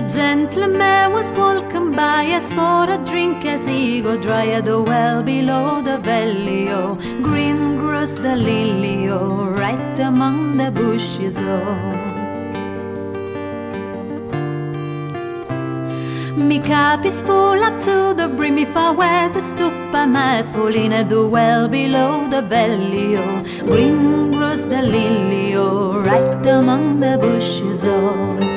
gentleman was walking by, asked for a drink as he go dry at the well below the valley. Oh, green grows the lily, oh, right among the bushes. Oh. Me cup is full up to the brim if I were to stoop I might fall in at the well below the valley oh Green grows the lily oh right among the bushes oh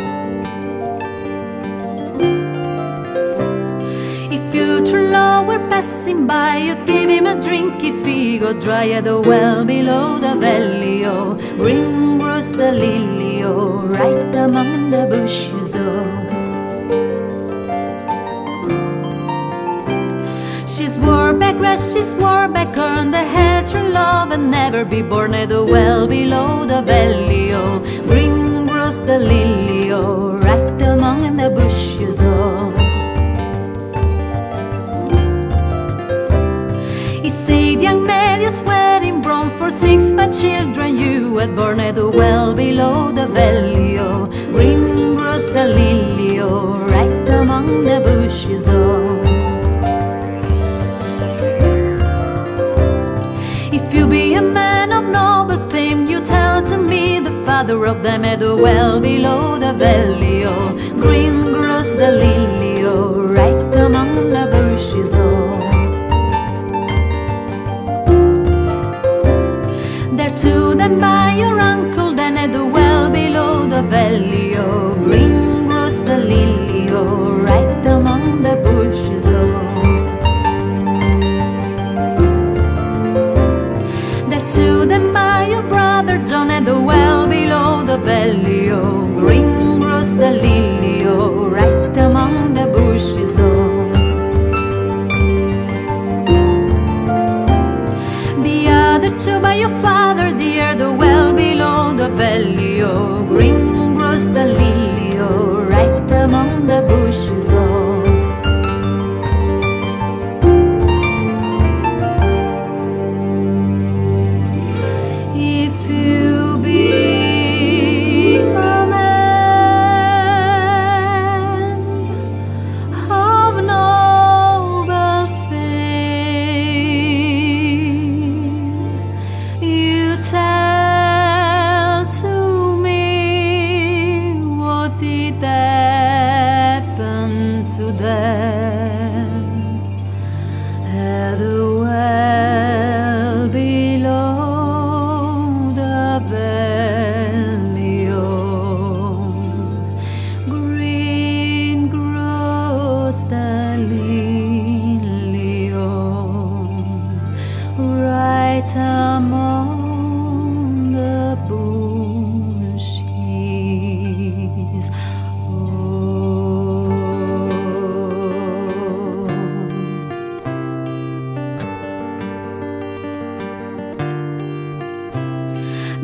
True love were passing by you'd give him a drink if he got dry at the well below the valley oh Green grows the lily oh right among the bushes oh She's Warbeck grass, she's Warbeck earned the hair true love and never be born at the well below the valley. Oh, green grows the lily, oh, right among the bushes. Oh, children you at the well below the valley. Oh, green grows the lily, right among the bushes. Oh. If you be a man of noble fame, you tell to me the father of them at the well below the valley. Below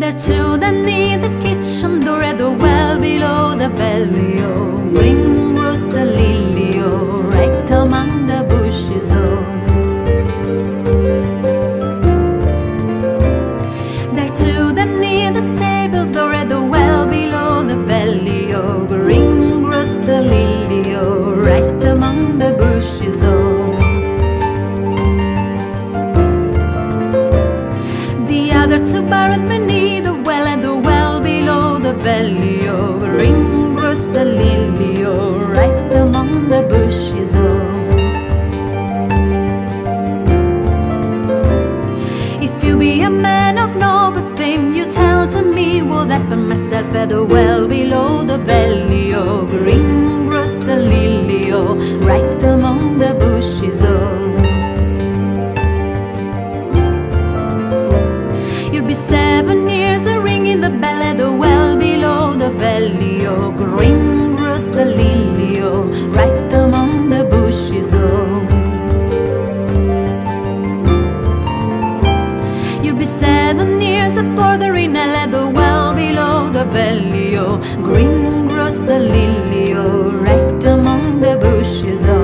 There to the near the kitchen door at the well below the valley. Oh, green grows the lily, oh, right among the bushes. Oh, there to the near the stable door at the well below the valley. Oh, Oh, green grows the lily, oh, right among the bushes. Oh, if you be a man of noble fame, you tell to me what happened myself at the well the border well below the belly, oh, green grows the lily, oh, right among the bushes, oh.